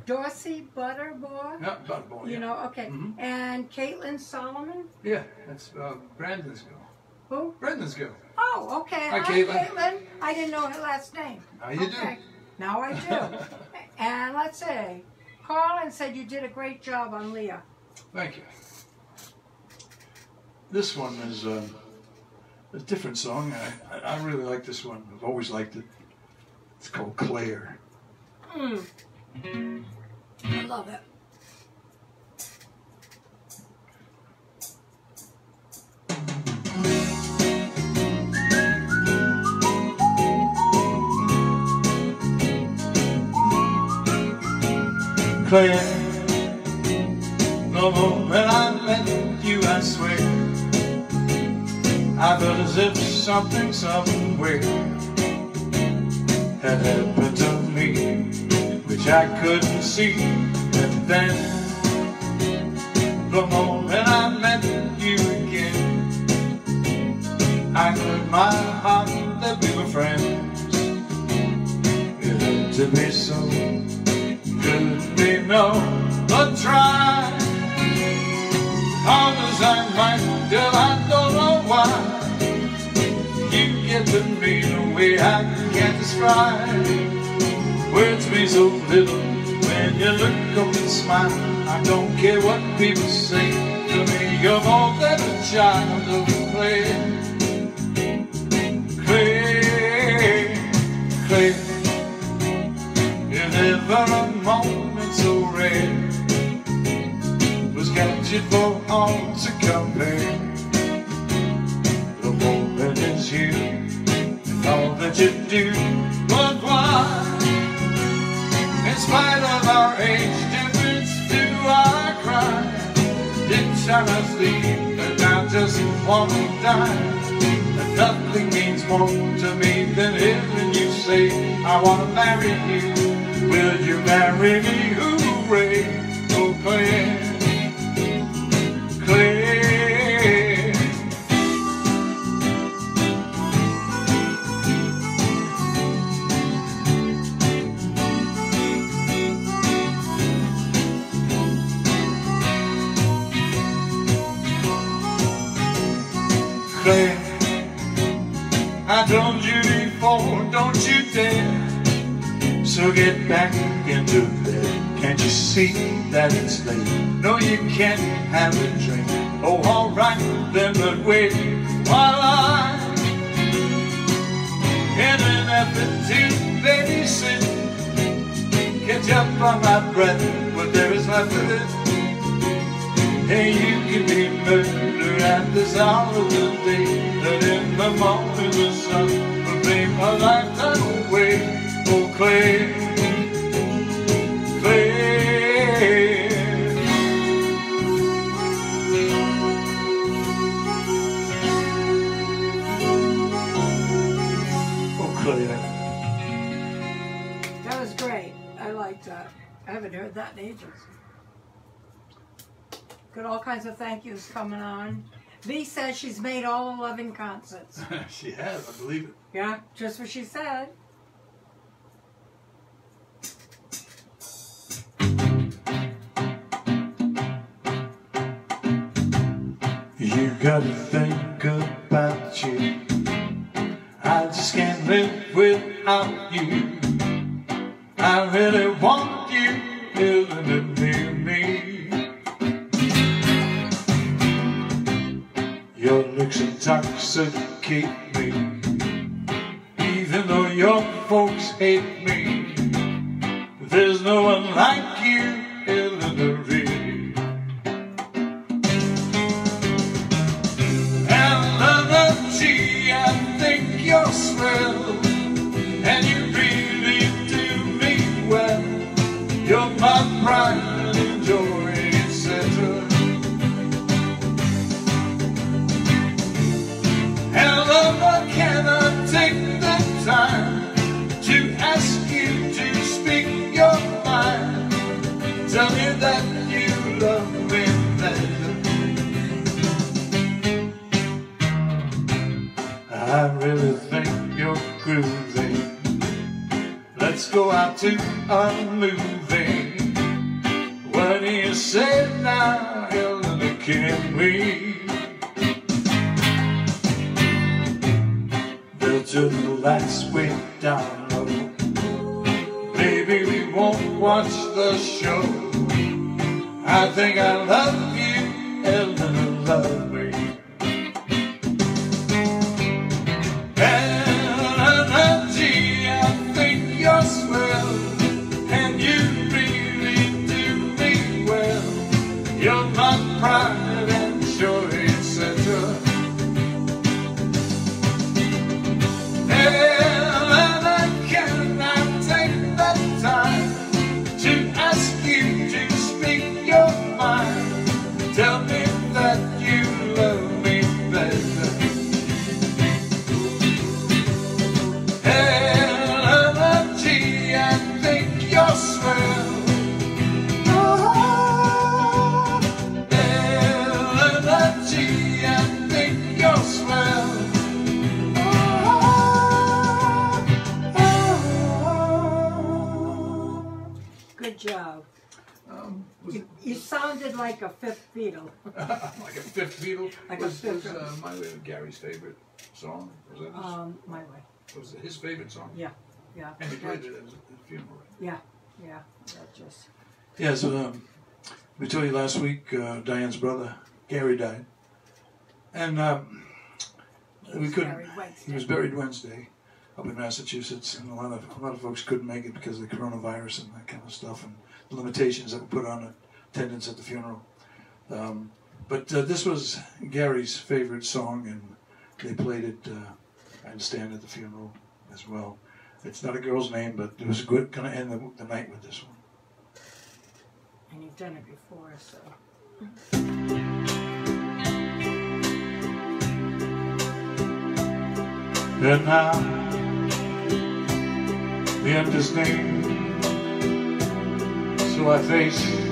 B: Dorsey Butterbaugh,
C: Yeah, about boy.
B: you
C: yeah.
B: know, okay,
C: Mhm.
B: and Caitlin Solomon.
C: Yeah, that's uh, Brandon's girl.
B: Who?
C: Brandon's girl.
B: Oh, okay.
C: Hi, Caitlin.
B: Caitlin. I didn't know her last name.
C: How you
B: okay.
C: do?
B: Now I do. and let's see. Carlin said you did a great job on Leah.
C: Thank you. This one is um, a different song. I, I, I really like this one. I've always liked it. It's called Claire.
B: Mm. I love it.
A: Claire, the moment I met you, I swear, I felt as if something somewhere had happened to me, which I couldn't see. And then, the moment I met you again, I heard my heart that we were friends. It had to be so could be no but try Hard as I might, girl, I don't know why You to me the way I can't describe Words mean so little when you look up and smile. I don't care what people say to me You're more than a child of clay Clay, clay. If ever a moment so rare was captured for all to compare, moment you all that you do. But why, in spite of our age difference, do I cry? Did I sleep and I just want to die? And nothing means more to me than hearing you say, I want to marry you. Will you marry me? Hooray! Oh, Claire, So get back into bed. Can't you see that it's late? No, you can't have a drink. Oh, alright, then but wait while I in an effort to babysit. Catch up on my breath, what there is left of it. Hey, you can be murdered at this hour of the day, but in the morning the sun will make a lifetime away. Claire, Claire. Oh, Claire.
B: That was great. I liked that. I haven't heard that in ages. Got all kinds of thank yous coming on. V says she's made all 11 concerts.
C: she has, I believe it.
B: Yeah, just what she said.
A: Gotta think about you. I just can't live without you. I really want you living near me. Your looks intoxicate me. Even though your folks hate me, there's no one like you, Eleanor. Eleanor, You're swell, and you really do me well. You're my pride and joy, etc. Eleanor, can I take the time to ask you to speak your mind? Tell me that you love me better. I really Let's go out to a movie. What do you say now, Eleanor? Can we? They'll turn the lights way down low. Maybe we won't watch the show. I think I love you, Eleanor, love
B: Beatle.
C: Like was, uh, My Way Gary's favorite song? Was that his,
B: Um, my way.
C: was it his favorite song?
B: Yeah, yeah.
C: And he played it at his, his funeral.
B: Yeah, yeah. That just.
C: Yeah, so um, we told you last week uh, Diane's brother Gary died, and um, we couldn't. He was buried Wednesday up in Massachusetts, and a lot of a lot of folks couldn't make it because of the coronavirus and that kind of stuff, and the limitations that were put on attendance at the funeral. Um, but uh, this was Gary's favorite song, and they played it. Uh, I understand at the funeral as well. It's not a girl's name, but it was good. To end the, the night with this one.
B: And you've done it before, so.
A: And now the end is named, so I face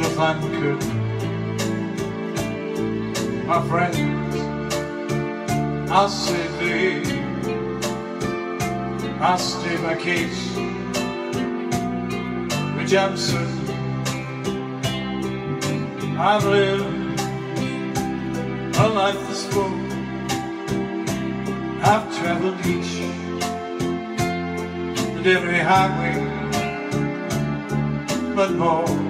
A: the final curtain. My friends, I'll say they, I'll state my case, which I've lived a life that's full. I've traveled each and every highway, but more,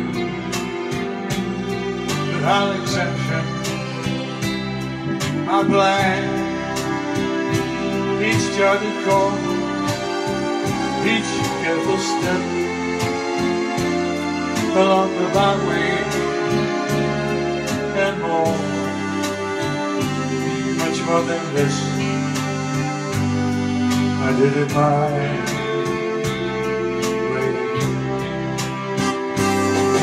A: without exception. I planned each charted course, each careful step along the byway and more, much more than this. I did it my way.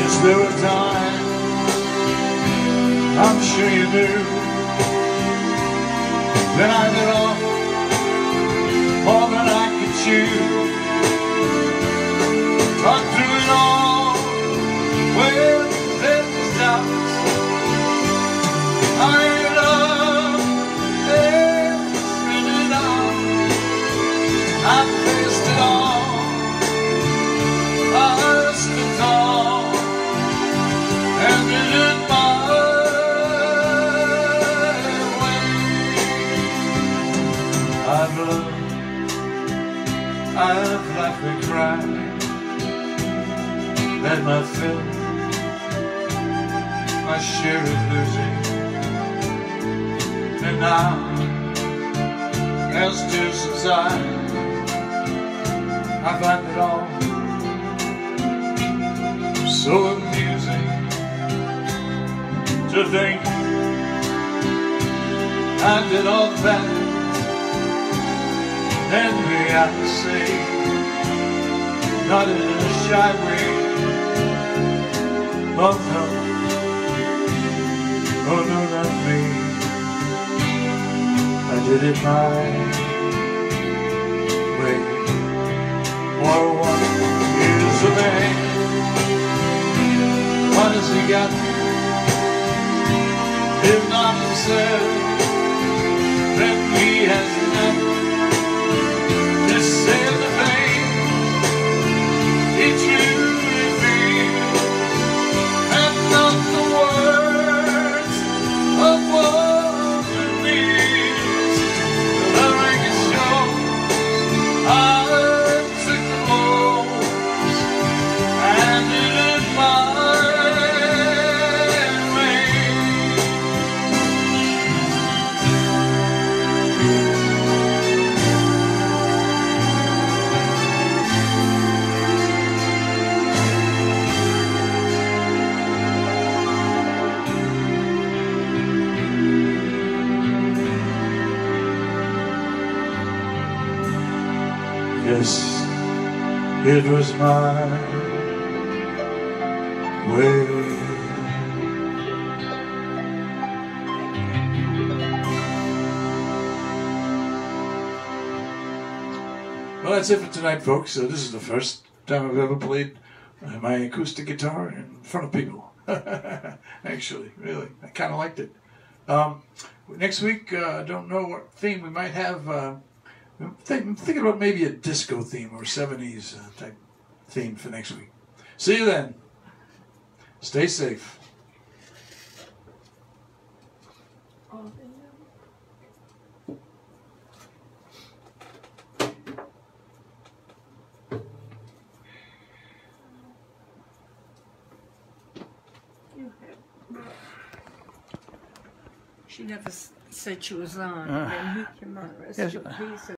A: Is there a time? I'm sure you do. Then I bit off more than I could chew. Talk through it all. Well, there was doubt. I And cried, had my fill, my share of losing, and now as tears subside. I find it all so amusing to think I did all that and me I say not in a shy way oh no oh no not me I did it my way what is a man? What has he got? If not himself, then he has it was my way. Well, that's it for tonight, folks. So this is the first time I've ever played uh, my acoustic guitar in front of people. Actually, really, I kind of liked it. Um, next week, uh, I don't know what theme we might have. Uh, I'm think- I'm thinking about maybe a disco theme or 70s uh, type theme for next week. See you then. Stay safe.
B: She never said she was on. Then